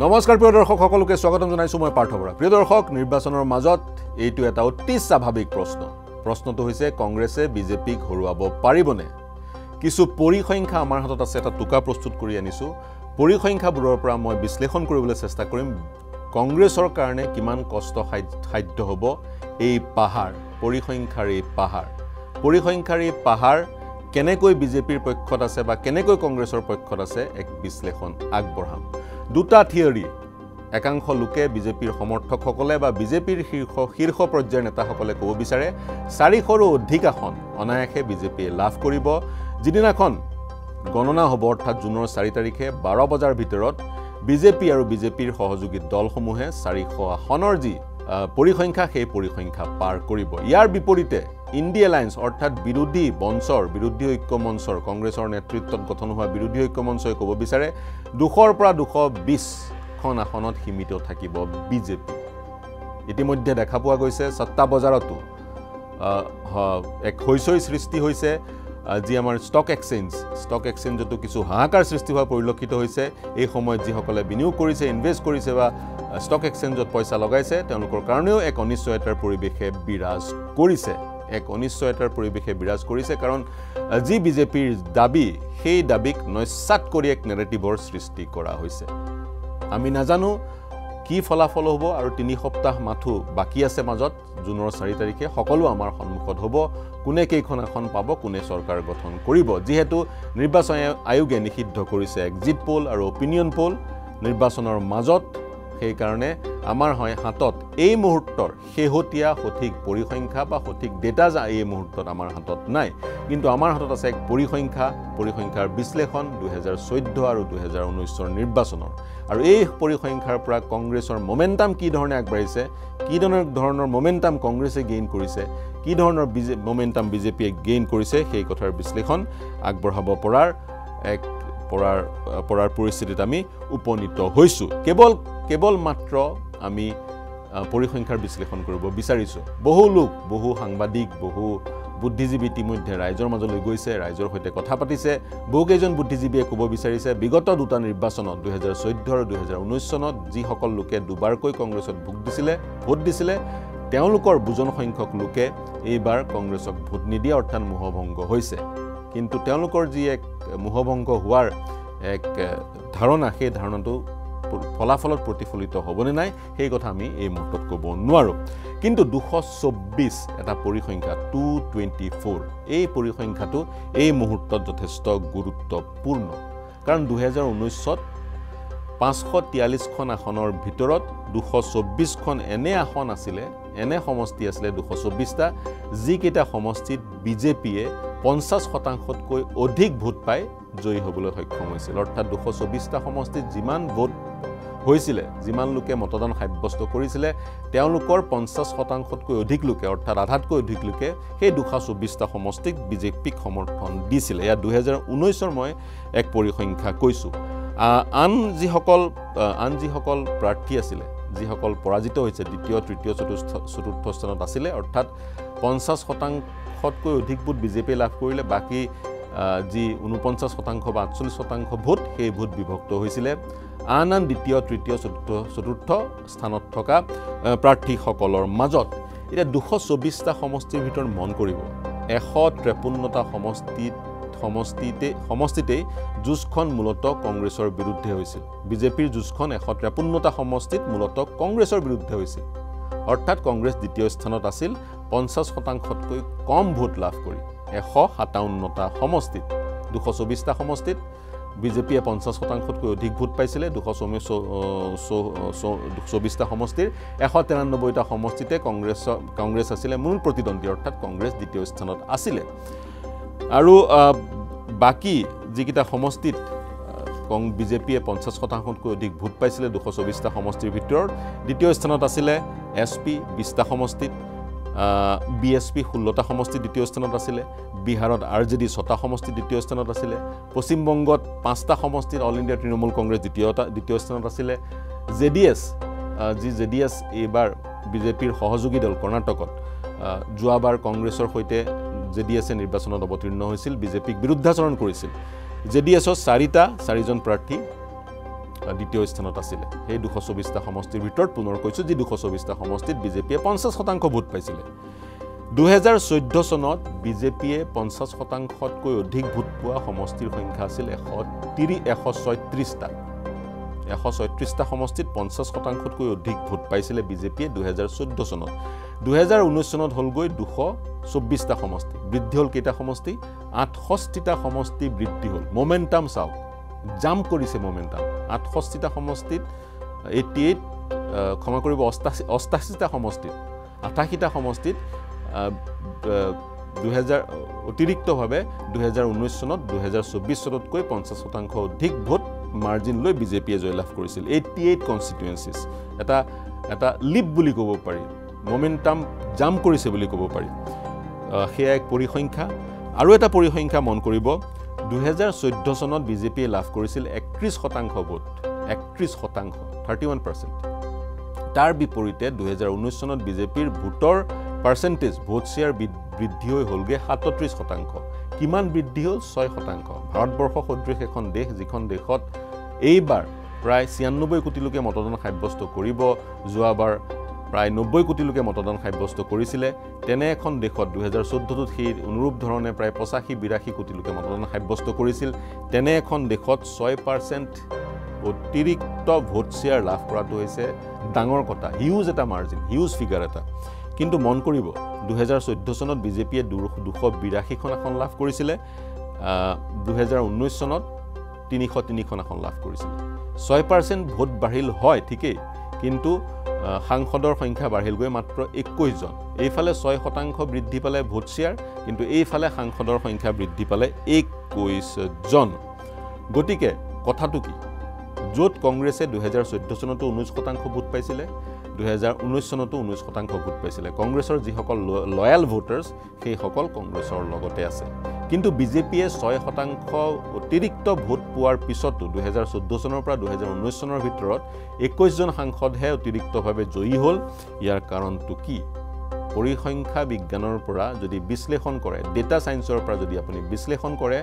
নমস্কাৰ প্ৰিয় দৰ্শক সকলোকে স্বাগতম জনাইছোঁ মই পাৰ্থ বৰা। প্ৰিয় দৰ্শক নিৰ্বাচনৰ মাজত এইটো এটা অতি স্বাভাৱিক প্ৰশ্ন। প্ৰশ্নটো হৈছে কংগ্ৰেছে বিজেপিক হৰুৱাব পাৰিবনে? কিছু পৰিসংখ্যা আমাৰ হাতত আছে এটা টোকা প্ৰস্তুত কৰি আনিছোঁ। পৰিসংখ্যাবোৰৰ পৰা মই বিশ্লেষণ কৰিবলৈ চেষ্টা কৰিম। কংগ্ৰেছৰ কাৰণে কিমান কষ্ট সাধ্য হ'ব এই পাহাৰ পৰিসংখ্যাৰ এই পাহাৰ? পৰিসংখ্যাৰ এই পাহাৰ কেনেকৈ বিজেপিৰ পক্ষত আছে বা কেনেকৈ কংগ্ৰেছৰ পক্ষত আছে এক বিশ্লেষণ আগবঢ়াম। দুটা থিয়ৰী। একাংশ লোকে বিজেপিৰ সমৰ্থকসকলে বা বিজেপিৰ শীৰ্ষ শীৰ্ষ পৰ্যায়ৰ নেতাসকলে ক'ব বিচাৰে চাৰিশৰো অধিক আসন অনায়াসে বিজেপিয়ে লাভ কৰিব। যিদিনাখন গণনা হ'ব অৰ্থাৎ জুনৰ চাৰি তাৰিখে বাৰ বজাৰ ভিতৰত বিজেপি আৰু বিজেপিৰ সহযোগী দলসমূহে চাৰিশ আসনৰ যি পৰিসংখ্যা সেই পৰিসংখ্যা পাৰ কৰিব। ইয়াৰ বিপৰীতে ইণ্ডি এলায়েন্স অৰ্থাৎ বিৰোধী মঞ্চৰ বিৰোধী ঐক্য মঞ্চৰ কংগ্ৰেছৰ নেতৃত্বত গঠন হোৱা বিৰোধী ঐক্য মঞ্চই ক'ব বিচাৰে দুশৰ পৰা দুশ বিছখন আসনত সীমিত থাকিব বিজেপি। ইতিমধ্যে দেখা পোৱা গৈছে সত্তা বজাৰতো এক হৈচৈ সৃষ্টি হৈছে যি আমাৰ ষ্টক এক্সচেঞ্জ ষ্টক এক্সচেঞ্জতো কিছু হাহাকাৰ সৃষ্টি হোৱা পৰিলক্ষিত হৈছে। এই সময়ত যিসকলে বিনিয়োগ কৰিছে ইনভেষ্ট কৰিছে বা ষ্টক এক্সচেঞ্জত পইচা লগাইছে তেওঁলোকৰ কাৰণেও এক অনিশ্চয়তাৰ পৰিৱেশে বিৰাজ কৰিছে। এক অনিশ্চয়তাৰ পৰিৱেশে বিৰাজ কৰিছে কাৰণ যি বিজেপিৰ দাবী সেই দাবীক নস্যাত কৰি এক নেৰেটিভৰ সৃষ্টি কৰা হৈছে। আমি নাজানো কি ফলাফল হ'ব আৰু তিনি সপ্তাহ মাথো বাকী আছে মাজত জুনৰ চাৰি তাৰিখে সকলো আমাৰ সন্মুখত হ'ব কোনে কেইখন আসন পাব কোনে চৰকাৰ গঠন কৰিব। যিহেতু নিৰ্বাচন আয়োগে নিষিদ্ধ কৰিছে এক্সিট পল আৰু অপিনিয়ন পল নিৰ্বাচনৰ মাজত সেইকাৰণে আমাৰ হয় হাতত এই মুহূৰ্তৰ শেহতীয়া সঠিক পৰিসংখ্যা বা সঠিক ডেটা এই মুহূৰ্তত আমাৰ হাতত নাই। কিন্তু আমাৰ হাতত আছে এক পৰিসংখ্যা পৰিসংখ্যাৰ বিশ্লেষণ দুহেজাৰ চৈধ্য আৰু দুহেজাৰ ঊনৈছৰ নিৰ্বাচনৰ। আৰু এই পৰিসংখ্যাৰ পৰা কংগ্ৰেছৰ মমেণ্টাম কি ধৰণে আগবাঢ়িছে কি ধৰণৰ মমেণ্টাম কংগ্ৰেছে গেইন কৰিছে কি ধৰণৰ বিজে মমেণ্টাম বিজেপিয়ে গেইন কৰিছে সেই কথাৰ বিশ্লেষণ আগবঢ়াব পৰাৰ এক পৰাৰ পৰাৰ পৰিস্থিতিত আমি উপনীত হৈছোঁ। কেৱল কেৱল মাত্ৰ আমি পৰিসংখ্যাৰ বিশ্লেষণ কৰিব বিচাৰিছোঁ। বহু লোক বহু সাংবাদিক বহু বুদ্ধিজীৱী ইতিমধ্যে ৰাইজৰ মাজলৈ গৈছে ৰাইজৰ সৈতে কথা পাতিছে। বহুকেইজন বুদ্ধিজীৱীয়ে ক'ব বিচাৰিছে বিগত দুটা নিৰ্বাচনত দুহেজাৰ চৈধ্য আৰু দুহেজাৰ ঊনৈছ চনত যিসকল লোকে দুবাৰকৈ কংগ্ৰেছত ভোট দিছিলে ভোট দিছিলে তেওঁলোকৰ বুজন সংখ্যক লোকে এইবাৰ কংগ্ৰেছক ভোট নিদিয়ে অৰ্থাৎ মোহভংগ হৈছে। কিন্তু তেওঁলোকৰ যি এক মোহভংগ হোৱাৰ এক ধাৰণা সেই ধাৰণাটো ফলাফলত প্ৰতিফলিত হ'বনে নাই সেই কথা আমি এই মুহূৰ্তত ক'ব নোৱাৰোঁ। কিন্তু দুশ চৌব্বিছ এটা পৰিসংখ্যা টু টুৱেণ্টি ফ'ৰ এই পৰিসংখ্যাটো এই মুহূৰ্তত যথেষ্ট গুৰুত্বপূৰ্ণ। কাৰণ দুহেজাৰ ঊনৈছত পাঁচশ তিয়াল্লিছখন আসনৰ ভিতৰত দুশ চৌব্বিছখন এনে আসন আছিলে এনে সমষ্টি আছিলে দুশ চৌব্বিছটা যিকেইটা সমষ্টিত বিজেপিয়ে পঞ্চাছ শতাংশতকৈ অধিক ভোট পাই জয়ী হ'বলৈ সক্ষম হৈছিল। অৰ্থাৎ দুশ চৌবিছটা সমষ্টিত যিমান ভোট হৈছিলে যিমান লোকে মতদান সাব্যস্ত কৰিছিলে তেওঁলোকৰ পঞ্চাছ শতাংশতকৈ অধিক লোকে অৰ্থাৎ আধাতকৈ অধিক লোকে সেই দুশ চৌবিছটা সমষ্টিক বিজেপিক সমৰ্থন দিছিলে। ইয়াত দুহেজাৰ ঊনৈছৰ মই এক পৰিসংখ্যা কৈছোঁ। আন যিসকল আন যিসকল প্ৰাৰ্থী আছিলে যিসকল পৰাজিত হৈছে দ্বিতীয় তৃতীয় চতুৰ্থ চতুৰ্থ স্থানত আছিলে অৰ্থাৎ পঞ্চাছ শতাংশতকৈ অধিক ভোট বিজেপিয়ে লাভ কৰিলে বাকী যি ঊনপঞ্চাছ শতাংশ বা আঠচল্লিছ শতাংশ ভোট সেই ভোট বিভক্ত হৈছিলে। আন আন দ্বিতীয় তৃতীয় চতুৰ্থ চতুৰ্থ স্থানত থকা প্ৰাৰ্থীসকলৰ মাজত এতিয়া দুশ চৌবিছটা সমষ্টিৰ ভিতৰত মন কৰিব। এশ ত্ৰেপন্নটা সমষ্টিত সমষ্টিতে সমষ্টিতেই যুঁজখন মূলতঃ কংগ্ৰেছৰ বিৰুদ্ধে হৈছিল। বিজেপিৰ যুঁজখন এশ ত্ৰেপন্নটা সমষ্টিত মূলতঃ কংগ্ৰেছৰ বিৰুদ্ধে হৈছিল। অৰ্থাৎ কংগ্ৰেছ দ্বিতীয় স্থানত আছিল পঞ্চাছ শতাংশতকৈ কম ভোট লাভ কৰি এশ সাতাৱন্নটা সমষ্টিত। দুশ চৌবিছটা সমষ্টিত বিজেপিয়ে পঞ্চাছ শতাংশতকৈ অধিক ভোট পাইছিলে দুশ চৌবিছ চৌবিছটা সমষ্টিৰ এশ তিৰান্নব্বৈটা সমষ্টিতে কংগ্ৰেছ কংগ্ৰেছ আছিলে মূল প্ৰতিদ্বন্দ্বী অৰ্থাৎ কংগ্ৰেছ দ্বিতীয় স্থানত আছিলে। আৰু বাকী যিকেইটা সমষ্টিত কং বিজেপিয়ে পঞ্চাছ শতাংশতকৈ অধিক ভোট পাইছিলে দুশ চৌবিছটা সমষ্টিৰ ভিতৰত দ্বিতীয় স্থানত আছিলে এছ পি বিছটা সমষ্টিত বি এছ পি ষোল্লটা সমষ্টিত দ্বিতীয় স্থানত আছিলে বিহাৰত আৰ জে ডি ছটা সমষ্টিত দ্বিতীয় স্থানত আছিলে পশ্চিমবংগত পাঁচটা সমষ্টিত অল ইণ্ডিয়া তৃণমূল কংগ্ৰেছ দ্বিতীয়টা দ্বিতীয় স্থানত আছিলে। জে ডি এছ যি জে ডি এছ এইবাৰ বিজেপিৰ সহযোগী দল কৰ্ণাটকত যোৱাবাৰ কংগ্ৰেছৰ সৈতে জে ডি এছে নিৰ্বাচনত অৱতীৰ্ণ হৈছিল বিজেপিক বিৰুদ্ধাচৰণ কৰিছিল। জে ডি এছৰ চাৰিটা চাৰিজন প্ৰাৰ্থী দ্বিতীয় স্থানত আছিলে। সেই দুশ চৌবিছটা সমষ্টিৰ ভিতৰত পুনৰ কৈছোঁ যি দুশ চৌবিছটা সমষ্টিত বিজেপিয়ে পঞ্চাছ শতাংশ ভোট পাইছিলে। দুহেজাৰ চৈধ্য চনত বিজেপিয়ে পঞ্চাছ শতাংশতকৈ অধিক ভোট পোৱা সমষ্টিৰ সংখ্যা আছিল এশ ত্ৰিছ এশ ছয়ত্ৰিছটা এশ ছয়ত্ৰিছটা সমষ্টিত পঞ্চাছ শতাংশতকৈ অধিক ভোট পাইছিলে বিজেপিয়ে দুহেজাৰ চৈধ্য চনত। দুহেজাৰ ঊনৈছ চনত হ'লগৈ দুশ চৌব্বিছটা সমষ্টি। বৃদ্ধি হ'ল কেইটা সমষ্টি? আঠষষ্ঠিটা সমষ্টি বৃদ্ধি হ'ল। মমেণ্টাম চাওক। জাম্প কৰিছে মমেণ্টাম আঠষষ্ঠিটা সমষ্টিত এইটি এইট ক্ষমা কৰিব অষ্টাশী অষ্টাশীটা সমষ্টিত আঠাশীটা সমষ্টিত দুহেজাৰ অতিৰিক্তভাৱে দুহেজাৰ ঊনৈছ চনত দুহেজাৰ চৌব্বিছ চনতকৈ পঞ্চাছ শতাংশ অধিক ভোট মাৰ্জিন লৈ বিজেপিয়ে জয়লাভ কৰিছিল। এইটি এইট কনষ্টিটুৱেঞ্চিছ এটা এটা লিপ বুলি ক'ব পাৰি। মমেণ্টাম জাম্প কৰিছে বুলি ক'ব পাৰি। সেয়া এক পৰিসংখ্যা। আৰু এটা পৰিসংখ্যা মন কৰিব। দুহেজাৰ চৈধ্য চনত বিজেপিয়ে লাভ কৰিছিল একত্ৰিছ শতাংশ ভোট একত্ৰিছ শতাংশ থাৰ্টি ওৱান পাৰ্চেণ্ট তাৰ বিপৰীতে দুহেজাৰ ঊনৈছ চনত বিজেপিৰ ভোটৰ পাৰ্চেণ্টেজ ভোট শ্বেয়াৰ বৃদ্ধি হৈ হ'লগৈ সাতত্ৰিছ শতাংশ। কিমান বৃদ্ধি হ'ল? ছয় শতাংশ। ভাৰতবৰ্ষ সদৃশ এখন দেশ যিখন দেশত এইবাৰ প্ৰায় ছিয়ান্নব্বৈ কোটি লোকে মতদান সাব্যস্ত কৰিব যোৱাবাৰ প্ৰায় নব্বৈ কোটি লোকে মতদান সাব্যস্ত কৰিছিলে। তেনে এখন দেশত দুহেজাৰ চৈধ্যটোত সেই অনুৰূপ ধৰণে প্ৰায় পঁচাশী বিৰাশী কোটি লোকে মতদান সাব্যস্ত কৰিছিল। তেনে এখন দেশত ছয় পাৰ্চেণ্ট অতিৰিক্ত ভোট শ্বেয়াৰ লাভ কৰাটো হৈছে ডাঙৰ কথা। হিউজ এটা মাৰ্জিন হিউজ ফিগাৰ এটা। কিন্তু মন কৰিব দুহেজাৰ চৈধ্য চনত বিজেপিয়ে দুশ বিৰাশীখন আসন লাভ কৰিছিলে। দুহেজাৰ ঊনৈছ চনত তিনিশ তিনিখন আসন লাভ কৰিছিলে। ছয় পাৰ্চেণ্ট ভোট বাঢ়িল হয় ঠিকেই। কিন্তু সাংসদৰ সংখ্যা বাঢ়িলগৈ মাত্ৰ একৈছজন এইফালে ছয় শতাংশ বৃদ্ধি পালে ভোট শ্বেয়াৰ কিন্তু এইফালে সাংসদৰ সংখ্যা বৃদ্ধি পালে একৈছজন গতিকে কথাটো কি? য'ত কংগ্ৰেছে দুহেজাৰ চৈধ্য চনতো ঊনৈছ শতাংশ ভোট পাইছিলে দুহেজাৰ ঊনৈছ চনতো ঊনৈছ শতাংশ ভোট পাইছিলে। কংগ্ৰেছৰ যিসকল লয়েল ভোটাৰ্ছ সেইসকল কংগ্ৰেছৰ লগতে আছে। কিন্তু বিজেপিয়ে ছয় শতাংশ অতিৰিক্ত ভোট পোৱাৰ পিছতো দুহেজাৰ চৈধ্য চনৰ পৰা দুহেজাৰ ঊনৈছ চনৰ ভিতৰত একৈছজন সাংসদহে অতিৰিক্তভাৱে জয়ী হ'ল। ইয়াৰ কাৰণটো কি? পৰিসংখ্যা বিজ্ঞানৰ পৰা যদি বিশ্লেষণ কৰে ডেটা ছায়েন্সৰ পৰা যদি আপুনি বিশ্লেষণ কৰে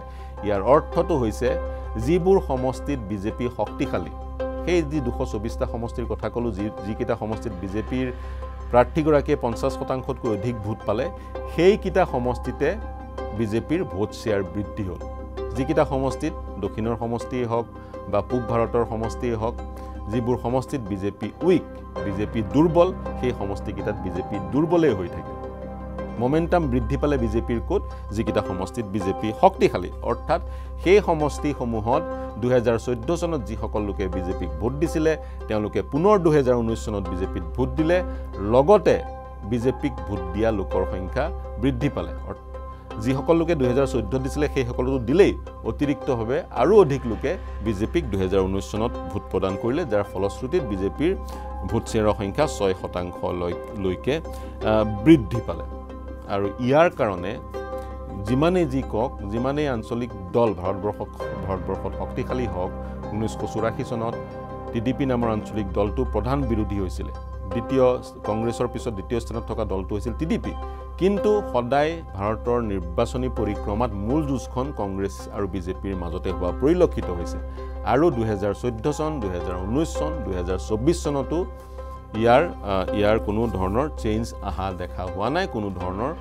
ইয়াৰ অৰ্থটো হৈছে যিবোৰ সমষ্টিত বিজেপি শক্তিশালী সেই যি দুশ চৌবিছটা সমষ্টিৰ কথা ক'লোঁ যি যিকেইটা সমষ্টিত বিজেপিৰ প্ৰাৰ্থীগৰাকীয়ে পঞ্চাছ শতাংশতকৈ অধিক ভোট পালে সেইকেইটা সমষ্টিতে বিজেপিৰ ভোট শ্বেয়াৰ বৃদ্ধি হ'ল। যিকেইটা সমষ্টিত দক্ষিণৰ সমষ্টিয়েই হওক বা পূব ভাৰতৰ সমষ্টিয়েই হওক যিবোৰ সমষ্টিত বিজেপি উইক বিজেপি দুৰ্বল সেই সমষ্টিকেইটাত বিজেপি দুৰ্বলেই হৈ থাকে। মমেণ্টাম বৃদ্ধি পালে বিজেপিৰ ক'ত যিকেইটা সমষ্টিত বিজেপি শক্তিশালী। অৰ্থাৎ সেই সমষ্টিসমূহত দুহেজাৰ চৈধ্য চনত যিসকল লোকে বিজেপিক ভোট দিছিলে তেওঁলোকে পুনৰ দুহেজাৰ ঊনৈছ চনত বিজেপিত ভোট দিলে। লগতে বিজেপিক ভোট দিয়া লোকৰ সংখ্যা বৃদ্ধি পালে। যিসকল লোকে দুহেজাৰ চৈধ্যত দিছিলে সেইসকলতো দিলেই অতিৰিক্তভাৱে আৰু অধিক লোকে বিজেপিক দুহেজাৰ ঊনৈছ চনত ভোট প্ৰদান কৰিলে যাৰ ফলশ্ৰুতিত বিজেপিৰ ভোট শ্বেয়াৰৰ সংখ্যা ছয় শতাংশলৈকে বৃদ্ধি পালে। আৰু ইয়াৰ কাৰণে যিমানেই যি কওক যিমানেই আঞ্চলিক দল ভাৰতবৰ্ষক ভাৰতবৰ্ষত শক্তিশালী হওক ঊনৈছশ চৌৰাশী চনত টি ডি পি নামৰ আঞ্চলিক দলটো প্ৰধান বিৰোধী হৈছিলে। দ্বিতীয় কংগ্ৰেছৰ পিছত দ্বিতীয় স্থানত থকা দলটো হৈছিল টি ডি পি। কিন্তু সদায় ভাৰতৰ নিৰ্বাচনী পৰিক্ৰমাত মূল যুঁজখন কংগ্ৰেছ আৰু বিজেপিৰ মাজতে হোৱা পৰিলক্ষিত হৈছে। আৰু দুহেজাৰ চৈধ্য চন দুহেজাৰ ঊনৈছ চন দুহেজাৰ চৌব্বিছ চনতো ইয়াৰ ইয়াৰ কোনো ধৰণৰ চেঞ্জ অহা দেখা হোৱা নাই কোনো ধৰণৰ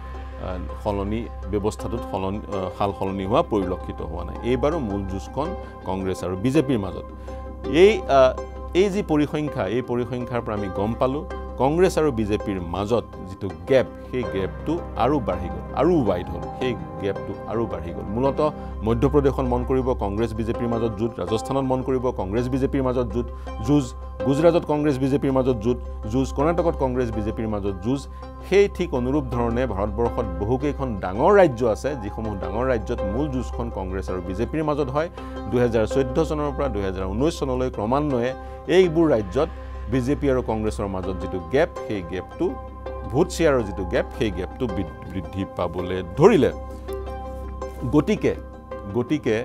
সলনি ব্যৱস্থাটোত সলনি সাল সলনি হোৱা পৰিলক্ষিত হোৱা নাই। এইবাৰো মূল যুঁজখন কংগ্ৰেছ আৰু বিজেপিৰ মাজত। এই এই যি পৰিসংখ্যা এই পৰিসংখ্যাৰ পৰা আমি গম পালোঁ কংগ্ৰেছ আৰু বিজেপিৰ মাজত যিটো গেপ সেই গেপটো আৰু বাঢ়ি গ'ল আৰু ৱাইড হ'ল। সেই গেপটো আৰু বাঢ়ি গ'ল। মূলতঃ মধ্যপ্ৰদেশত মন কৰিব কংগ্ৰেছ বিজেপিৰ মাজত যুঁজ ৰাজস্থানত মন কৰিব কংগ্ৰেছ বিজেপিৰ মাজত যুঁজ যুঁজ গুজৰাটত কংগ্ৰেছ বিজেপিৰ মাজত যুঁজ যুঁজ কৰ্ণাটকত কংগ্ৰেছ বিজেপিৰ মাজত যুঁজ। সেই ঠিক অনুৰূপ ধৰণে ভাৰতবৰ্ষত বহুকেইখন ডাঙৰ ৰাজ্য আছে যিসমূহ ডাঙৰ ৰাজ্যত মূল যুঁজখন কংগ্ৰেছ আৰু বিজেপিৰ মাজত হয়। দুহেজাৰ চৈধ্য চনৰ পৰা দুহেজাৰ ঊনৈছ চনলৈ ক্ৰমান্বয়ে এইবোৰ ৰাজ্যত বিজেপি আৰু কংগ্ৰেছৰ মাজত যিটো গেপ সেই গেপটো ভোট শ্বেয়াৰৰ যিটো গেপ সেই গেপটো বৃদ্ধি পাবলৈ ধৰিলে। গতিকে গতিকে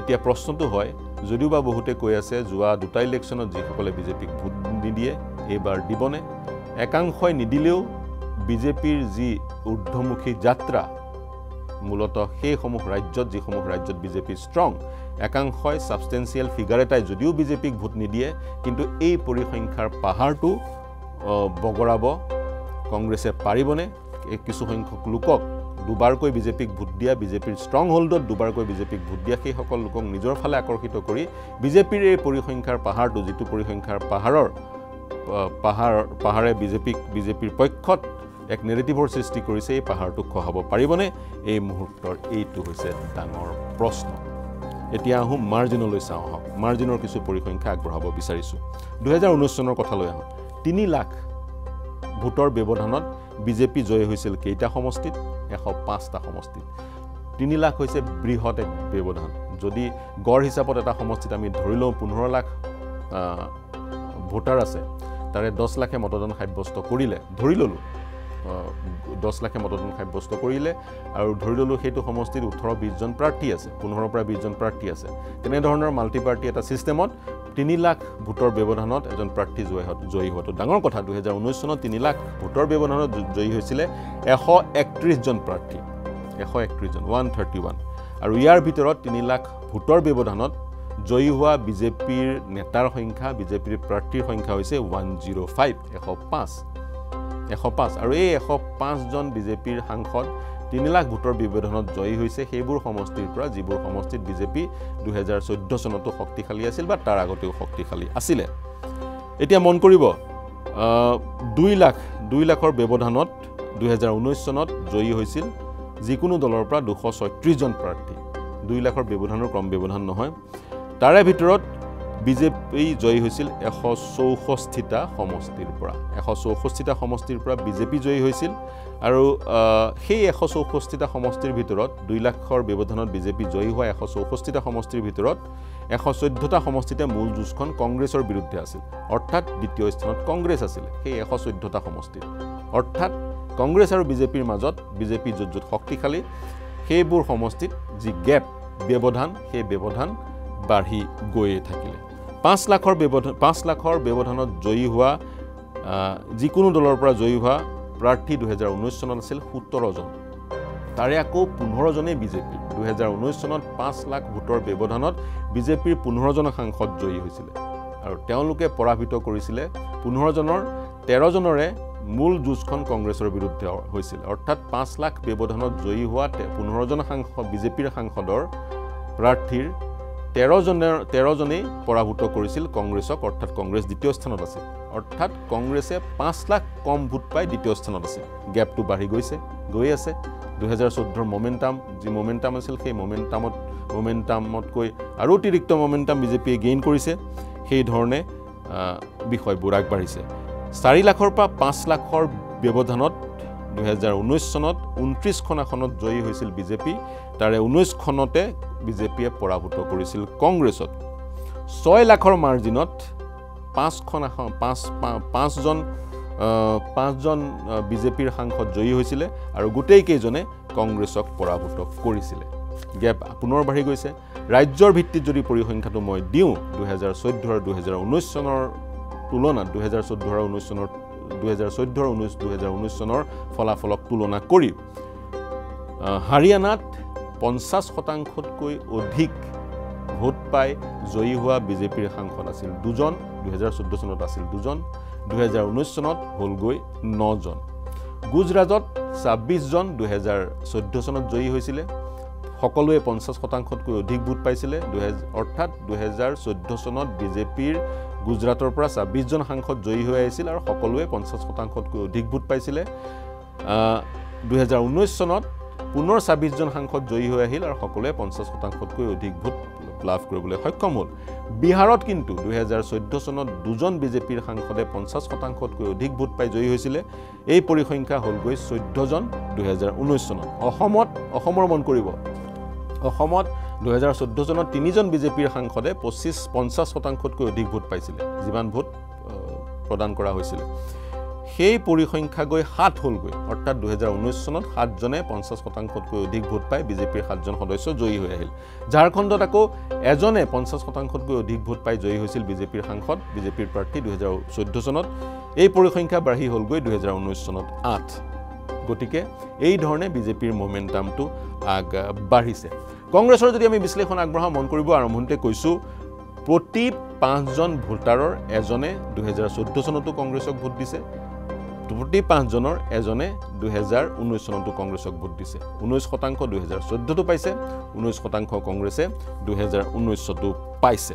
এতিয়া প্ৰশ্নটো হয় যদিও বা বহুতে কৈ আছে যোৱা দুটা ইলেকশ্যনত যিসকলে বিজেপিক ভোট নিদিয়ে এইবাৰ দিবনে? একাংশই নিদিলেও বিজেপিৰ যি ঊৰ্ধমুখী যাত্ৰা মূলতঃ সেইসমূহ ৰাজ্যত যিসমূহ ৰাজ্যত বিজেপি ষ্ট্ৰং একাংশই ছাবষ্টেঞ্চিয়েল ফিগাৰ এটাই যদিও বিজেপিক ভোট নিদিয়ে কিন্তু এই পৰিসংখ্যাৰ পাহাৰটো বগৰাব কংগ্ৰেছে পাৰিবনে? কিছুসংখ্যক লোকক দুবাৰকৈ বিজেপিক ভোট দিয়া বিজেপিৰ ষ্ট্ৰং হোল্ডত দুবাৰকৈ বিজেপিক ভোট দিয়া সেইসকল লোকক নিজৰ ফালে আকৰ্ষিত কৰি বিজেপিৰ এই পৰিসংখ্যাৰ পাহাৰটো যিটো পৰিসংখ্যাৰ পাহাৰৰ পাহাৰ পাহাৰে বিজেপিক বিজেপিৰ পক্ষত এক নেগেটিভৰ সৃষ্টি কৰিছে এই পাহাৰটোক খহাব পাৰিবনে? এই মুহূৰ্তৰ এইটো হৈছে ডাঙৰ প্ৰশ্ন। এতিয়া আহোঁ মাৰ্জিনলৈ চাওঁ আহক। মাৰ্জিনৰ কিছু পৰিসংখ্যা আগবঢ়াব বিচাৰিছোঁ। দুহেজাৰ ঊনৈছ চনৰ কথালৈ আহোঁ। তিনি লাখ ভোটৰ ব্যৱধানত বিজেপি জয় হৈছিল কেইটা সমষ্টিত? এশ পাঁচটা সমষ্টিত। তিনি লাখ হৈছে বৃহৎ এক ব্যৱধান। যদি গড় হিচাপত এটা সমষ্টিত আমি ধৰি লওঁ পোন্ধৰ লাখ ভোটাৰ আছে তাৰে দহ লাখে মতদান সাব্যস্ত কৰিলে ধৰি ল'লোঁ দহ লাখে মতদান সাব্যস্ত কৰিলে আৰু ধৰি ল'লোঁ সেইটো সমষ্টিত ওঠৰ বিছজন প্ৰাৰ্থী আছে পোন্ধৰৰ পৰা বিছজন প্ৰাৰ্থী আছে। তেনেধৰণৰ মাল্টি পাৰ্টি এটা ছিষ্টেমত তিনি লাখ ভোটৰ ব্যৱধানত এজন প্ৰাৰ্থী জয়ী জয়ী হোৱাটো ডাঙৰ কথা। দুহেজাৰ ঊনৈছ চনত তিনি লাখ ভোটৰ ব্যৱধানত জয়ী হৈছিলে এশ একত্ৰিছজন প্ৰাৰ্থী। এশ একত্ৰিছজন ওৱান থাৰ্টি ওৱান। আৰু ইয়াৰ ভিতৰত তিনি লাখ ভোটৰ ব্যৱধানত জয়ী হোৱা বিজেপিৰ নেতাৰ সংখ্যা বিজেপিৰ প্ৰাৰ্থীৰ সংখ্যা হৈছে ওৱান জিৰ' ফাইভ এশ পাঁচ। এশ পাঁচ। আৰু এই এশ পাঁচজন বিজেপিৰ সাংসদ তিনি লাখ ভোটৰ ব্যৱধানত জয়ী হৈছে সেইবোৰ সমষ্টিৰ পৰা যিবোৰ সমষ্টিত বিজেপি দুহেজাৰ চৈধ্য চনতো শক্তিশালী আছিল বা তাৰ আগতেও শক্তিশালী আছিলে। এতিয়া মন কৰিব দুই লাখ দুই লাখৰ ব্যৱধানত দুহেজাৰ ঊনৈছ চনত জয়ী হৈছিল যিকোনো দলৰ পৰা দুশ ছয়ত্ৰিছজন প্ৰাৰ্থী। দুই লাখৰ ব্যৱধানৰ ক্ৰম ব্যৱধান নহয়। তাৰে ভিতৰত বিজেপি জয়ী হৈছিল এশ চৌষষ্ঠিটা সমষ্টিৰ পৰা। এশ চৌষষ্ঠিটা সমষ্টিৰ পৰা বিজেপি জয়ী হৈছিল আৰু সেই এশ চৌষষ্ঠিটা সমষ্টিৰ ভিতৰত দুই লাখৰ ব্যৱধানত বিজেপি জয়ী হোৱা এশ চৌষষ্ঠিটা সমষ্টিৰ ভিতৰত এশ চৈধ্যটা সমষ্টিতে মূল যুঁজখন কংগ্ৰেছৰ বিৰুদ্ধে আছিল। অৰ্থাৎ দ্বিতীয় স্থানত কংগ্ৰেছ আছিল সেই এশ চৈধ্যটা সমষ্টিত। অৰ্থাৎ কংগ্ৰেছ আৰু বিজেপিৰ মাজত বিজেপি য'ত য'ত শক্তিশালী সেইবোৰ সমষ্টিত যি গেপ ব্যৱধান সেই ব্যৱধান বাঢ়ি গৈয়ে থাকিলে। পাঁচ লাখৰ ব্যৱধান পাঁচ লাখৰ ব্যৱধানত জয়ী হোৱা যিকোনো দলৰ পৰা জয়ী হোৱা প্ৰাৰ্থী দুহেজাৰ ঊনৈছ চনত আছিল সোতৰজন। তাৰে আকৌ পোন্ধৰজনেই বিজেপিৰ। দুহেজাৰ ঊনৈছ চনত পাঁচ লাখ ভোটৰ ব্যৱধানত বিজেপিৰ পোন্ধৰজন সাংসদ জয়ী হৈছিলে আৰু তেওঁলোকে পৰাভূত কৰিছিলে পোন্ধৰজনৰ তেৰজনৰে মূল যুঁজখন কংগ্ৰেছৰ বিৰুদ্ধে হৈছিল। অৰ্থাৎ পাঁচ লাখ ব্যৱধানত জয়ী হোৱা পোন্ধৰজন সাংসদ বিজেপিৰ সাংসদৰ প্ৰাৰ্থীৰ তেৰজনৰ তেৰজনেই পৰাভূত কৰিছিল কংগ্ৰেছক অৰ্থাৎ কংগ্ৰেছ দ্বিতীয় স্থানত আছিল। অৰ্থাৎ কংগ্ৰেছে পাঁচ লাখ কম ভোট পাই দ্বিতীয় স্থানত আছিল। গেপটো বাঢ়ি গৈছে গৈ আছে। দুহেজাৰ চৈধ্যৰ মমেণ্টাম যি মমেণ্টাম আছিল সেই মমেণ্টামত মমেণ্টামতকৈ আৰু অতিৰিক্ত মমেণ্টাম বিজেপিয়ে গেইন কৰিছে। সেইধৰণে বিষয়বোৰ আগবাঢ়িছে। চাৰি লাখৰ পৰা পাঁচ লাখৰ ব্যৱধানত দুহেজাৰ ঊনৈছ চনত ঊনত্ৰিছখন আসনত জয়ী হৈছিল বিজেপি। তাৰে ঊনৈছখনতে বিজেপিয়ে পৰাভূত কৰিছিল কংগ্ৰেছত। ছয় লাখৰ মাৰ্জিনত পাঁচখন আসন পাঁচ পাঁচজন পাঁচজন বিজেপিৰ সাংসদ জয়ী হৈছিলে আৰু গোটেইকেইজনে কংগ্ৰেছক পৰাভূত কৰিছিলে। গেপ পুনৰ বাঢ়ি গৈছে। ৰাজ্যৰ ভিত্তিত যদি পৰিসংখ্যাটো মই দিওঁ দুহেজাৰ চৈধ্য আৰু দুহেজাৰ ঊনৈছ চনৰ তুলনাত দুহেজাৰ চৈধ্য আৰু ঊনৈছ চনৰ দুহেজাৰ চৈধ্য আৰু ঊনৈছ দুহেজাৰ ঊনৈছ চনৰ ফলাফলক তুলনা কৰি হাৰিয়ানাত পঞ্চাছ শতাংশতকৈ অধিক ভোট পাই জয়ী হোৱা বিজেপিৰ সাংসদ আছিল দুজন দুহেজাৰ চৈধ্য চনত আছিল দুজন দুহেজাৰ ঊনৈছ চনত হ'লগৈ নজন। গুজৰাটত ছাব্বিছজন দুহেজাৰ চৈধ্য চনত জয়ী হৈছিলে। সকলোৱে পঞ্চাছ শতাংশতকৈ অধিক ভোট পাইছিলে। দুহেজাৰ অৰ্থাৎ দুহেজাৰ চৈধ্য চনত বিজেপিৰ গুজৰাটৰ পৰা ছাব্বিছজন সাংসদ জয়ী হৈ আহিছিল আৰু সকলোৱে পঞ্চাছ শতাংশতকৈ অধিক ভোট পাইছিলে। দুহেজাৰ ঊনৈছ চনত পুনৰ ছাব্বিছজন সাংসদ জয়ী হৈ আহিল আৰু সকলোৱে পঞ্চাছ শতাংশতকৈ অধিক ভোট লাভ কৰিবলৈ সক্ষম হ'ল। বিহাৰত কিন্তু দুহেজাৰ চৈধ্য চনত দুজন বিজেপিৰ সাংসদে পঞ্চাছ শতাংশতকৈ অধিক ভোট পাই জয়ী হৈছিলে। এই পৰিসংখ্যা হ'লগৈ চৈধ্যজন দুহেজাৰ ঊনৈছ চনত। অসমত অসমৰ মন কৰিব। অসমত দুহেজাৰ চৈধ্য চনত তিনিজন বিজেপিৰ সাংসদে পঁচিছ পঞ্চাছ শতাংশতকৈ অধিক ভোট পাইছিলে যিমান ভোট প্ৰদান কৰা হৈছিলে। সেই পৰিসংখ্যা গৈ সাত হ'লগৈ। অৰ্থাৎ দুহেজাৰ ঊনৈছ চনত সাতজনে পঞ্চাছ শতাংশতকৈ অধিক ভোট পাই বিজেপিৰ সাতজন সদস্য জয়ী হৈ আহিল। ঝাৰখণ্ডত আকৌ এজনে পঞ্চাছ শতাংশতকৈ অধিক ভোট পাই জয়ী হৈছিল বিজেপিৰ সাংসদ বিজেপিৰ প্ৰাৰ্থী দুহেজাৰ চৈধ্য চনত। এই পৰিসংখ্যা বাঢ়ি হ'লগৈ দুহেজাৰ ঊনৈছ চনত আঠ। গতিকে এই ধৰণে বিজেপিৰ মমেণ্টামটো আগবাঢ়িছে কংগ্ৰেছৰ যদি আমি বিশ্লেষণ আগবঢ়াওঁ মন কৰিব আৰম্ভণিতে কৈছোঁ প্ৰতি পাঁচজন ভোটাৰৰ এজনে দুহেজাৰ চৈধ্য চনতো কংগ্ৰেছক ভোট দিছে। প্ৰতি পাঁচজনৰ এজনে দুহেজাৰ ঊনৈছ চনতো কংগ্ৰেছক ভোট দিছে। ঊনৈছ শতাংশ দুহেজাৰ চৈধ্যতো পাইছে ঊনৈছ শতাংশ কংগ্ৰেছে দুহেজাৰ ঊনৈছতো পাইছে।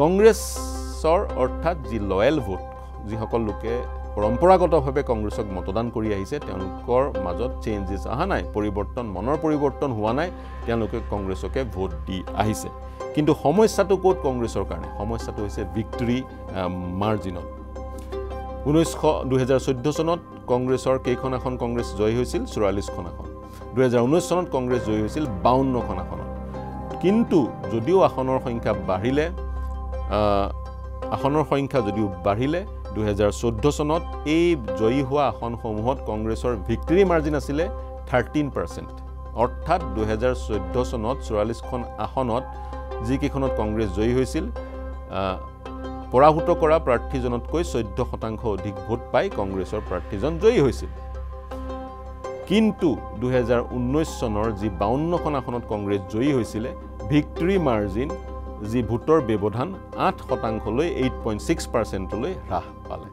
কংগ্ৰেছৰ অৰ্থাৎ যি লয়েল ভোট যিসকল লোকে পৰম্পৰাগতভাৱে কংগ্ৰেছক মতদান কৰি আহিছে তেওঁলোকৰ মাজত চেঞ্জেছ অহা নাই পৰিৱৰ্তন মনৰ পৰিৱৰ্তন হোৱা নাই তেওঁলোকে কংগ্ৰেছকে ভোট দি আহিছে। কিন্তু সমস্যাটো ক'ত কংগ্ৰেছৰ কাৰণে? সমস্যাটো হৈছে ভিক্টৰী মাৰ্জিনত ঊনৈছশ দুহেজাৰ চৈধ্য চনত কংগ্ৰেছৰ কেইখন আসন কংগ্ৰেছ জয়ী হৈছিল? চৌৰাল্লিছখন আসন। দুহেজাৰ ঊনৈছ চনত কংগ্ৰেছ জয়ী হৈছিল বাৱন্নখন আসনত। কিন্তু যদিও আসনৰ সংখ্যা বাঢ়িলে আসনৰ সংখ্যা যদিও বাঢ়িলে দুহেজাৰ চৈধ্য চনত এই জয়ী হোৱা আসনসমূহত কংগ্ৰেছৰ ভিক্টৰী মাৰ্জিন আছিলে থাৰ্টিন পাৰ্চেণ্ট। অৰ্থাৎ দুহেজাৰ চৈধ্য চনত চৌৰাল্লিছখন আসনত যিকেইখনত কংগ্ৰেছ জয়ী হৈছিল পৰাভূত কৰা প্ৰাৰ্থীজনতকৈ চৈধ্য শতাংশ অধিক ভোট পাই কংগ্ৰেছৰ প্ৰাৰ্থীজন জয়ী হৈছিল। কিন্তু দুহেজাৰ ঊনৈছ চনৰ যি বাৱন্নখন আসনত কংগ্ৰেছ জয়ী হৈছিলে ভিক্টৰী মাৰ্জিন যি ভোটৰ ব্যৱধান আঠ শতাংশলৈ এইট পইণ্ট ছিক্স পাৰ্চেণ্টলৈ হ্ৰাস পালে।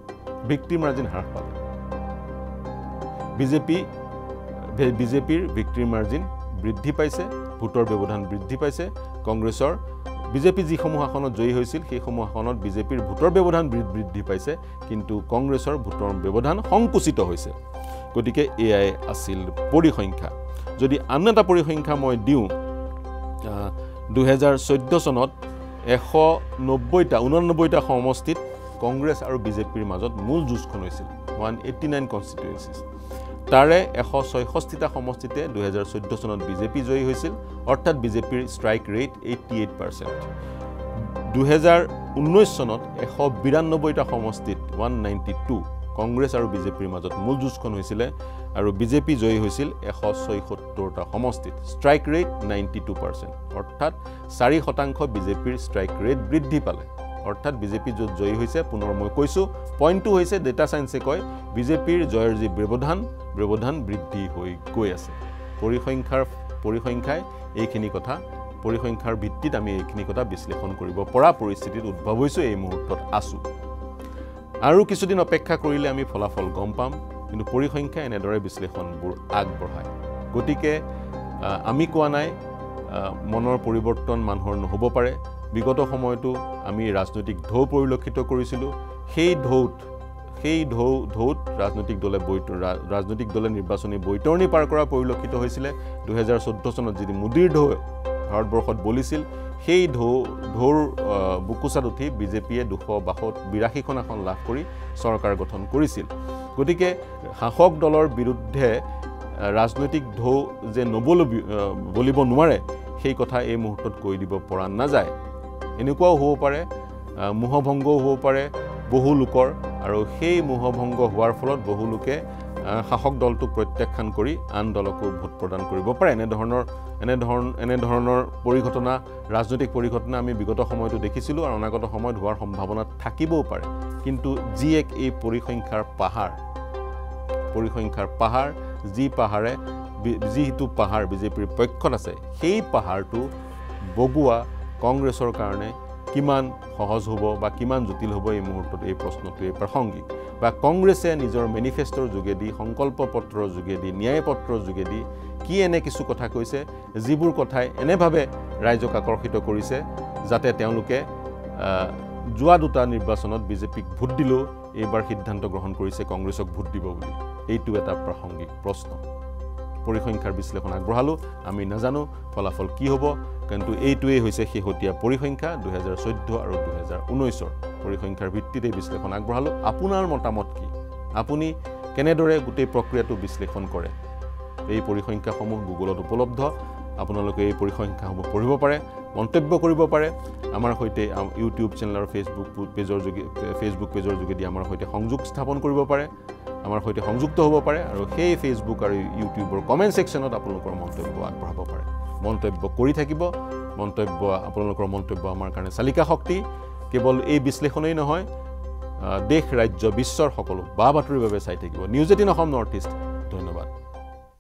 ভিক্টৰী মাৰ্জিন হ্ৰাস পালে। বিজেপি বিজেপিৰ ভিক্টৰী মাৰ্জিন বৃদ্ধি পাইছে ভোটৰ ব্যৱধান বৃদ্ধি পাইছে কংগ্ৰেছৰ বিজেপি যিসমূহ আসনত জয়ী হৈছিল সেইসমূহ আসনত বিজেপিৰ ভোটৰ ব্যৱধান বৃদ্ধি পাইছে কিন্তু কংগ্ৰেছৰ ভোটৰ ব্যৱধান সংকুচিত হৈছে। গতিকে এয়াই আছিল পৰিসংখ্যা। যদি আন এটা পৰিসংখ্যা মই দিওঁ দুহেজাৰ চৈধ্য চনত এশ নব্বৈটা ঊননব্বৈটা সমষ্টিত কংগ্ৰেছ আৰু বিজেপিৰ মাজত মূল যুঁজখন হৈছিল ওৱান এইট্টি নাইন কনষ্টিটুৱেঞ্চিছ তাৰে এশ ছয়ষষ্ঠিটা সমষ্টিতে দুহেজাৰ চৈধ্য চনত বিজেপি জয়ী হৈছিল অৰ্থাৎ বিজেপিৰ strike rate eighty eight percent দুহেজাৰ ঊনৈছ চনত এশ বিৰান্নব্বৈটা সমষ্টিত ওৱান নাইণ্টি টু কংগ্ৰেছ আৰু বিজেপিৰ মাজত মূল যুঁজখন হৈছিলে আৰু বিজেপি জয়ী হৈছিল এশ ছয়সত্তৰটা সমষ্টিত strike rate ninety two percent অৰ্থাৎ চাৰি শতাংশ বিজেপিৰ ষ্ট্ৰাইক ৰেট বৃদ্ধি পালে। অৰ্থাৎ বিজেপি য'ত জয়ী হৈছে পুনৰ মই কৈছোঁ পইণ্টটো হৈছে ডেটা চায়েন্সে কয় বিজেপিৰ জয়ৰ যি ব্যৱধান ব্যৱধান বৃদ্ধি হৈ গৈ আছে। পৰিসংখ্যাৰ পৰিসংখ্যাই এইখিনি কথা পৰিসংখ্যাৰ ভিত্তিত আমি এইখিনি কথা বিশ্লেষণ কৰিব পৰা পৰিস্থিতিত উদ্ভৱ হৈছোঁ এই মুহূৰ্তত আছোঁ। আৰু কিছুদিন অপেক্ষা কৰিলে আমি ফলাফল গম পাম কিন্তু পৰিসংখ্যাই এনেদৰে বিশ্লেষণবোৰ আগবঢ়ায়। গতিকে আমি কোৱা নাই মনৰ পৰিৱৰ্তন মানুহৰ নহ'ব পাৰে। বিগত সময়তো আমি ৰাজনৈতিক ঢৌ পৰিলক্ষিত কৰিছিলোঁ। সেই ঢৌত সেই ঢৌ ঢৌত ৰাজনৈতিক দলে বৈত ৰাজনৈতিক দলে নিৰ্বাচনী বৈতৰণি পাৰ কৰা পৰিলক্ষিত হৈছিলে। দুহেজাৰ চৈধ্য চনত যদি মোদীৰ ঢৌ ভাৰতবৰ্ষত বলিছিল সেই ঢৌ ঢৌৰ বুকুচাত উঠি বিজেপিয়ে দুশ বাসত বিৰাশীখন আসন লাভ কৰি চৰকাৰ গঠন কৰিছিল। গতিকে শাসক দলৰ বিৰুদ্ধে ৰাজনৈতিক ঢৌ যে নবল বলিব নোৱাৰে সেই কথা এই মুহূৰ্তত কৈ দিব পৰা নাযায়। এনেকুৱাও হ'ব পাৰে মোহভংগও হ'ব পাৰে বহু লোকৰ আৰু সেই মোহভংগ হোৱাৰ ফলত বহু লোকে শাসক দলটোক প্ৰত্যাখ্যান কৰি আন দলকো ভোট প্ৰদান কৰিব পাৰে। এনেধৰণৰ এনেধৰণ এনেধৰণৰ পৰিঘটনা ৰাজনৈতিক পৰিঘটনা আমি বিগত সময়তো দেখিছিলোঁ আৰু অনাগত সময়ত হোৱাৰ সম্ভাৱনা থাকিবও পাৰে। কিন্তু যি এক এই পৰিসংখ্যাৰ পাহাৰ পৰিসংখ্যাৰ পাহাৰ যি পাহাৰে যিটো পাহাৰ বিজেপিৰ পক্ষত আছে সেই পাহাৰটো বগোৱা কংগ্ৰেছৰ কাৰণে কিমান সহজ হ'ব বা কিমান জটিল হ'ব এই মুহূৰ্তত এই প্ৰশ্নটোৱে প্ৰাসংগিক? বা কংগ্ৰেছে নিজৰ মেনিফেষ্টোৰ যোগেদি সংকল্প পত্ৰৰ যোগেদি ন্যায় পত্ৰৰ যোগেদি কি এনে কিছু কথা কৈছে যিবোৰ কথাই এনেভাৱে ৰাইজক আকৰ্ষিত কৰিছে যাতে তেওঁলোকে যোৱা দুটা নিৰ্বাচনত বিজেপিক ভোট দিলেও এইবাৰ সিদ্ধান্ত গ্ৰহণ কৰিছে কংগ্ৰেছক ভোট দিব বুলি? এইটো এটা প্ৰাসংগিক প্ৰশ্ন। পৰিসংখ্যাৰ বিশ্লেষণ আগবঢ়ালোঁ। আমি নাজানো ফলাফল কি হ'ব কিন্তু এইটোৱেই হৈছে শেহতীয়া পৰিসংখ্যা দুহেজাৰ চৈধ্য আৰু দুহেজাৰ ঊনৈছৰ। পৰিসংখ্যাৰ ভিত্তিত বিশ্লেষণ আগবঢ়ালোঁ। আপোনাৰ মতামত কি? আপুনি কেনেদৰে গোটেই প্ৰক্ৰিয়াটো বিশ্লেষণ কৰে? এই পৰিসংখ্যাসমূহ গুগলত উপলব্ধ। আপোনালোকে এই পৰিসংখ্যাসমূহ পঢ়িব পাৰে মন্তব্য কৰিব পাৰে। আমাৰ সৈতে ইউটিউব চেনেল আৰু ফেচবুক পেজৰ যোগে ফেচবুক পেজৰ যোগেদি আমাৰ সৈতে সংযোগ স্থাপন কৰিব পাৰে। আমাৰ সৈতে সংযুক্ত হ'ব পাৰে আৰু সেই ফেচবুক আৰু ইউটিউবৰ কমেণ্ট ছেকশ্যনত আপোনালোকৰ মন্তব্য আগবঢ়াব পাৰে। মন্তব্য কৰি থাকিব। মন্তব্য আপোনালোকৰ মন্তব্য আমাৰ কাৰণে চালিকা শক্তি। কেৱল এই বিশ্লেষণেই নহয় দেশ ৰাজ্য বিশ্বৰ সকলো বা বাতৰিৰ বাবে চাই থাকিব। News eighteen Assam north east ধন্যবাদ।